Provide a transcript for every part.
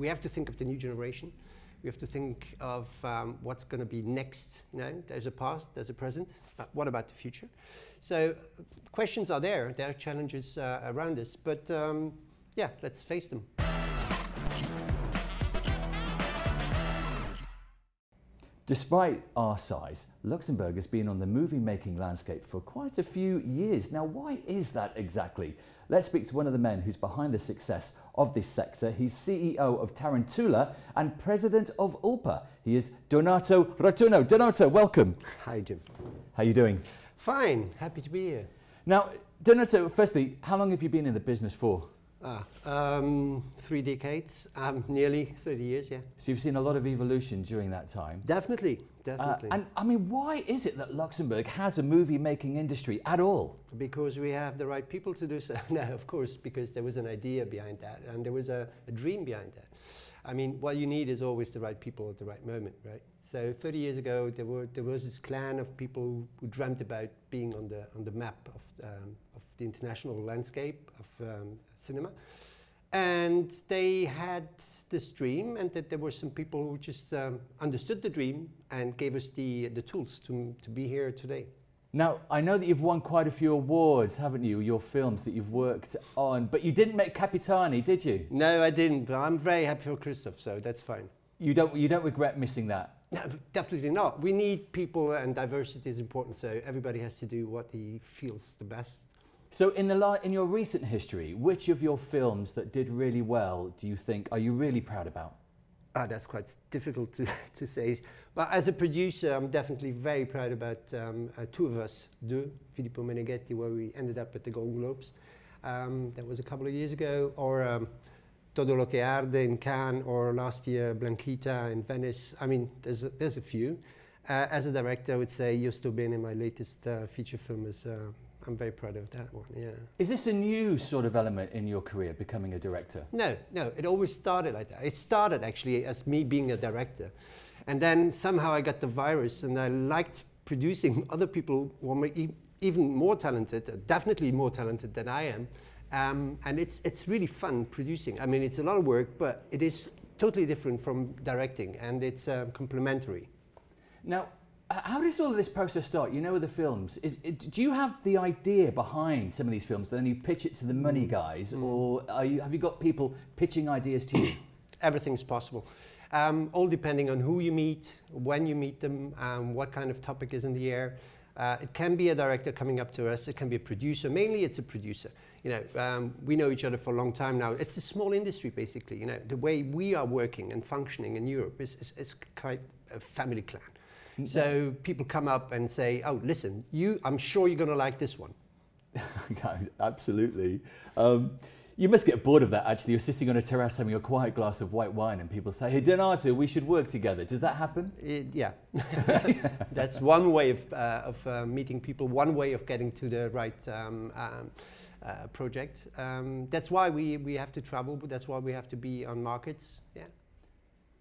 we have to think of the new generation. We have to think of um, what's going to be next. You know, there's a past, there's a present, but what about the future? So questions are there. There are challenges uh, around us, but um, yeah, let's face them. Despite our size, Luxembourg has been on the movie making landscape for quite a few years. Now, why is that exactly? Let's speak to one of the men who's behind the success of this sector. He's CEO of Tarantula and president of ULPA. He is Donato Rotunno. Donato, welcome. Hi, Jim. How are you doing? Fine. Happy to be here. Now, Donato, firstly, how long have you been in the business for? Ah, um, three decades, um, nearly 30 years, yeah. So you've seen a lot of evolution during that time. Definitely, definitely. Uh, and I mean, why is it that Luxembourg has a movie making industry at all? Because we have the right people to do so. no, of course, because there was an idea behind that and there was a, a dream behind that. I mean, what you need is always the right people at the right moment, right? So 30 years ago, there, were, there was this clan of people who dreamt about being on the, on the map of, um, of the international landscape of um, cinema. And they had this dream, and that there were some people who just um, understood the dream and gave us the, the tools to, to be here today. Now, I know that you've won quite a few awards, haven't you, your films that you've worked on, but you didn't make Capitani, did you? No, I didn't, but I'm very happy for Christoph, so that's fine. You don't, you don't regret missing that? No, definitely not. We need people, and diversity is important, so everybody has to do what he feels the best so in, the in your recent history, which of your films that did really well do you think are you really proud about? Ah, that's quite difficult to, to say. But as a producer, I'm definitely very proud about um, uh, two of us, Deux, Filippo Meneghetti, where we ended up at the Golden Globes. Um, that was a couple of years ago. Or um, Todo lo que arde in Cannes, or last year Blanquita in Venice. I mean, there's a, there's a few. Uh, as a director, I would say Io sto bene, my latest uh, feature film, is uh, I'm very proud of that one, yeah. Is this a new sort of element in your career, becoming a director? No, no, it always started like that. It started actually as me being a director. And then somehow I got the virus and I liked producing other people who were even more talented, definitely more talented than I am. Um, and it's, it's really fun producing. I mean, it's a lot of work, but it is totally different from directing and it's uh, complementary. Now, how does all of this process start? You know the films. Is, do you have the idea behind some of these films, then you pitch it to the money mm. guys, mm. or you, have you got people pitching ideas to you? Everything's possible. Um, all depending on who you meet, when you meet them, um, what kind of topic is in the air. Uh, it can be a director coming up to us. It can be a producer. Mainly, it's a producer. You know, um, we know each other for a long time now. It's a small industry, basically. You know, the way we are working and functioning in Europe is, is, is quite a family clan. So people come up and say, "Oh, listen, you, I'm sure you're going to like this one." Absolutely. Um, you must get bored of that. Actually, you're sitting on a terrace having a quiet glass of white wine, and people say, "Hey, Donato, we should work together." Does that happen? It, yeah, that's one way of, uh, of uh, meeting people. One way of getting to the right. Um, um, uh, project. Um, that's why we, we have to travel, but that's why we have to be on markets. Yeah.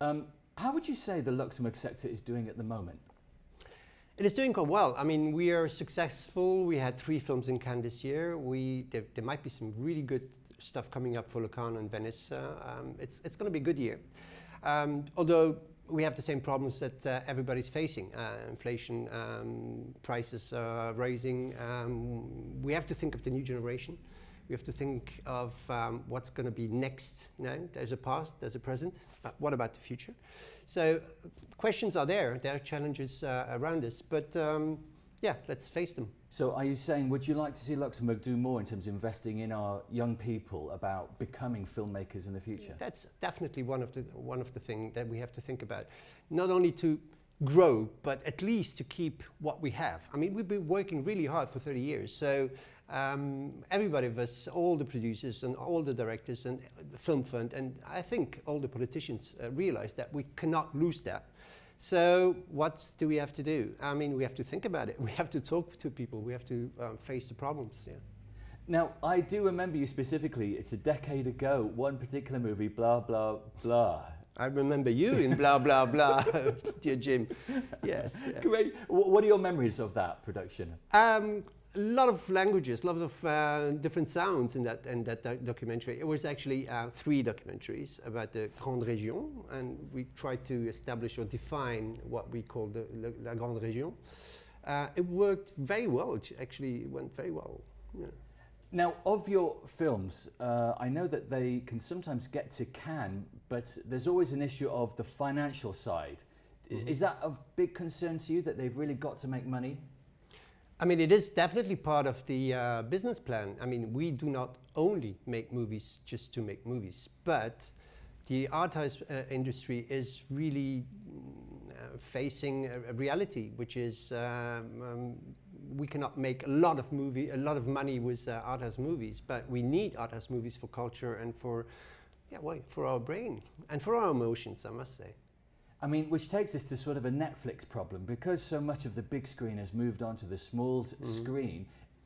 Um, how would you say the Luxembourg sector is doing at the moment? It is doing quite well. I mean, we are successful. We had three films in Cannes this year. We there, there might be some really good stuff coming up for Locarno and Venice. Uh, um, it's it's going to be a good year. Um, although we have the same problems that uh, everybody's facing: uh, inflation, um, prices are rising. Um, we have to think of the new generation. We have to think of um, what's going to be next. You know, there's a past, there's a present. But what about the future? So questions are there. There are challenges uh, around us, but um, yeah, let's face them. So are you saying, would you like to see Luxembourg do more in terms of investing in our young people about becoming filmmakers in the future? That's definitely one of the, one of the things that we have to think about. Not only to grow, but at least to keep what we have. I mean, we've been working really hard for 30 years, so um, everybody of us, all the producers and all the directors and the film fund, and I think all the politicians uh, realize that we cannot lose that. So what do we have to do? I mean, we have to think about it. We have to talk to people. We have to um, face the problems. Yeah. Now, I do remember you specifically. It's a decade ago. One particular movie, blah blah blah. I remember you in blah blah blah, dear Jim. Yes. Yeah. Great. What are your memories of that production? Um, a lot of languages, a lot of uh, different sounds in that in that doc- documentary. It was actually uh, three documentaries about the Grande Région, and we tried to establish or define what we call the La, la Grande Région. Uh, it worked very well. It actually went very well. Yeah. Now, of your films, uh, I know that they can sometimes get to Cannes, but there's always an issue of the financial side. Mm-hmm. Is that of big concern to you that they've really got to make money? I mean, it is definitely part of the uh, business plan. I mean, we do not only make movies just to make movies, but the art house uh, industry is really mm, uh, facing a, a reality, which is um, um, we cannot make a lot of movie, a lot of money with uh, art house movies, but we need art house movies for culture and for, yeah, well, for our brain and for our emotions, I must say. I mean, which takes us to sort of a Netflix problem because so much of the big screen has moved on to the small Mm-hmm. screen.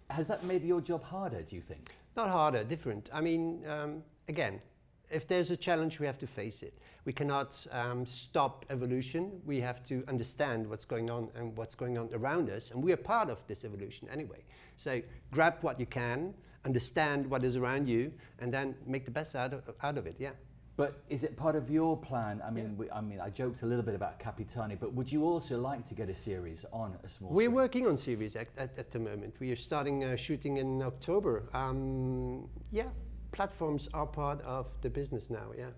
Has that made your job harder, do you think? Not harder, different. I mean, um, again, if there's a challenge, we have to face it. We cannot um, stop evolution. We have to understand what's going on and what's going on around us, and we are part of this evolution anyway. So grab what you can, understand what is around you, and then make the best out of, out of it. Yeah. But is it part of your plan? I mean, we, I mean, I joked a little bit about Capitani, but would you also like to get a series on a small We're screen? working on series at, at, at the moment. We are starting uh, shooting in October. Um, yeah, platforms are part of the business now. Yeah.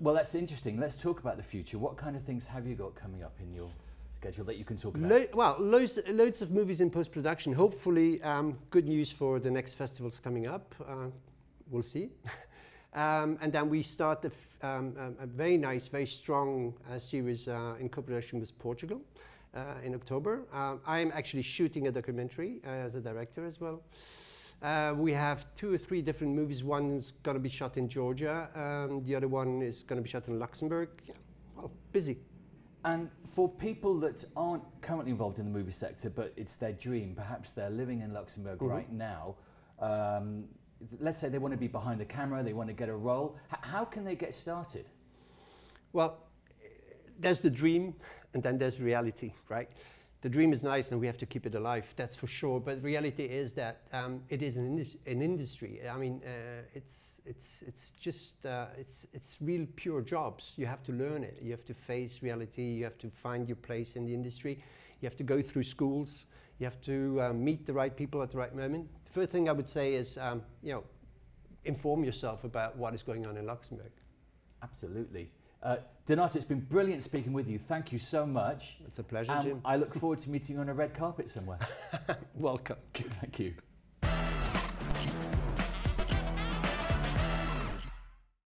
Well, that's interesting. Let's talk about the future. What kind of things have you got coming up in your schedule that you can talk about? Lo- well, loads, loads of movies in post production. Hopefully, um, good news for the next festivals coming up. Uh, we'll see. um, and then we start a, f- um, um, a very nice, very strong uh, series uh, in cooperation with Portugal uh, in October. Um, I'm actually shooting a documentary uh, as a director as well. Uh, we have two or three different movies. One's going to be shot in Georgia, um, the other one is going to be shot in Luxembourg. Yeah, well, busy. And for people that aren't currently involved in the movie sector, but it's their dream, perhaps they're living in Luxembourg Mhm. right now. Um, let's say they want to be behind the camera, they want to get a role. How can they get started? Well, there's the dream, and then there's reality, right? The dream is nice, and we have to keep it alive. That's for sure. But reality is that um, it is an, an industry. I mean, uh, it's it's it's just uh, it's it's real pure jobs. You have to learn it. You have to face reality. You have to find your place in the industry. You have to go through schools. You have to uh, meet the right people at the right moment. First thing I would say is, um, you know, inform yourself about what is going on in Luxembourg. Absolutely. Uh, Donato, it's been brilliant speaking with you. Thank you so much. It's a pleasure, Um, Jim. I look forward to meeting you on a red carpet somewhere. Welcome. Thank you.